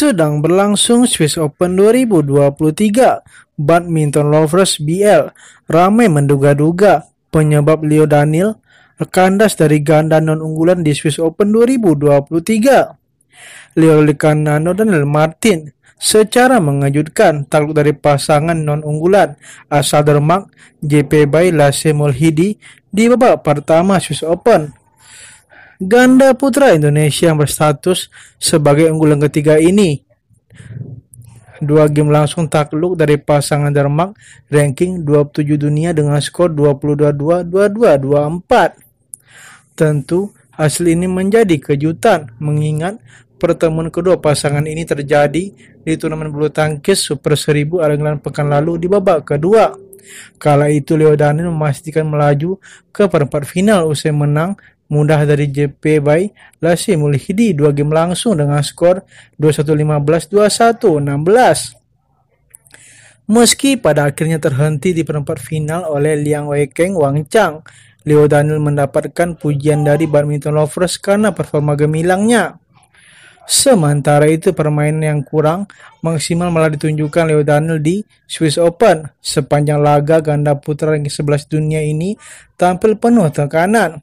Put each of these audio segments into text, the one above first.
Sedang berlangsung Swiss Open 2023, Badminton Lovers BL ramai menduga-duga penyebab Leo Daniel kandas dari ganda non-unggulan di Swiss Open 2023. Leo Licanano dan Daniel Martin secara mengejutkan takluk dari pasangan non-unggulan asal Denmark JP Bay Lasse Molhidi di babak pertama Swiss Open Ganda putra Indonesia yang berstatus sebagai unggulan ketiga ini dua game langsung takluk dari pasangan Denmark ranking 27 dunia dengan skor 22-2, 22-24. Tentu hasil ini menjadi kejutan mengingat pertemuan kedua pasangan ini terjadi di turnamen bulu tangkis Super 1000 Arenglan pekan lalu di babak kedua. Kala itu Leo Daniel memastikan melaju ke perempat final usai menang mudah dari JP by Lassi Mulhidi dua game langsung dengan skor 21-15, 21-16. Meski pada akhirnya terhenti di perempat final oleh Liang Weikeng Wang Chang, Leo Daniel mendapatkan pujian dari badminton lovers karena performa gemilangnya. Sementara itu permainan yang kurang maksimal malah ditunjukkan Leo Daniel di Swiss Open. Sepanjang laga ganda putra ranking 11 dunia ini tampil penuh tekanan.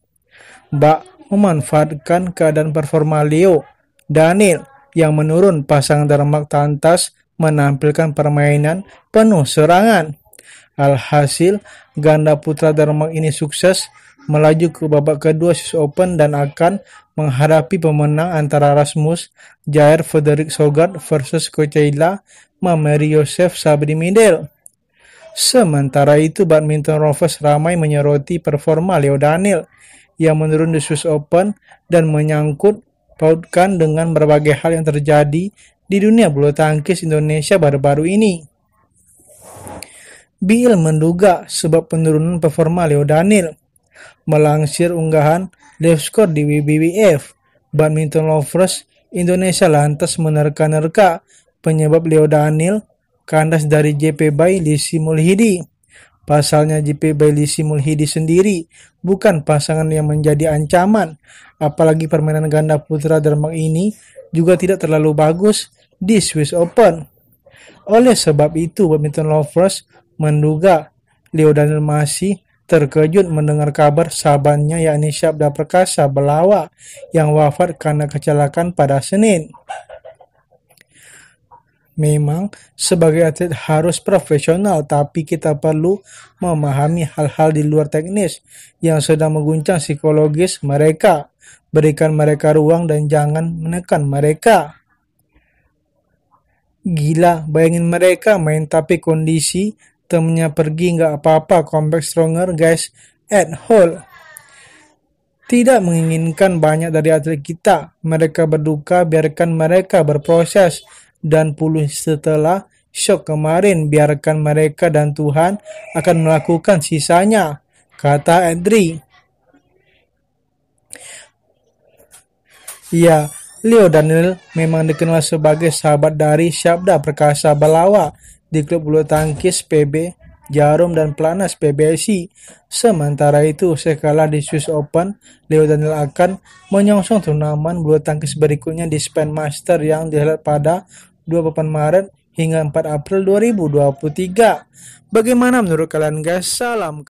Bak memanfaatkan keadaan performa Leo Daniel yang menurun pasangan Denmark Tantas menampilkan permainan penuh serangan. Alhasil, ganda putra Denmark ini sukses melaju ke babak kedua Swiss Open dan akan menghadapi pemenang antara Rasmus Jair Frederick Sogard versus Kocheila Mameri Yosef Sabri Midel. Sementara itu, badminton Rovers ramai menyoroti performa Leo Daniel yang menurun di Swiss Open dan menyangkut pautkan dengan berbagai hal yang terjadi di dunia bulu tangkis Indonesia baru-baru ini. Bill menduga sebab penurunan performa Leo Daniel. Melangsir unggahan live score di WBWF, Badminton Lovers Indonesia lantas menerka-nerka penyebab Leo Daniel kandas dari JP by Lisi Mulhidi. Pasalnya JP Bailisi Mulhidi sendiri bukan pasangan yang menjadi ancaman, apalagi permainan ganda putra Denmark ini juga tidak terlalu bagus di Swiss Open. Oleh sebab itu, badminton lovers menduga Leo Daniel masih terkejut mendengar kabar sahabatnya yakni Syabda Perkasa Belawa yang wafat karena kecelakaan pada Senin. Memang sebagai atlet harus profesional, tapi kita perlu memahami hal-hal di luar teknis yang sedang mengguncang psikologis mereka. Berikan mereka ruang dan jangan menekan mereka. Gila, bayangin mereka main tapi kondisi temennya pergi nggak apa-apa, comeback stronger guys at hole. Tidak menginginkan banyak dari atlet kita. Mereka berduka, biarkan mereka berproses dan pulih setelah shock kemarin. Biarkan mereka dan Tuhan akan melakukan sisanya, kata Edri. Ya, Leo Daniel memang dikenal sebagai sahabat dari Syabda Perkasa Balawa di klub bulu tangkis PB Jarum dan Planas PBSI. Sementara itu, sekala di Swiss Open, Leo Daniel akan menyongsong turnamen bulu tangkis berikutnya di Span Master yang dihelat pada 28 Maret hingga 4 April 2023. Bagaimana menurut kalian guys? Salam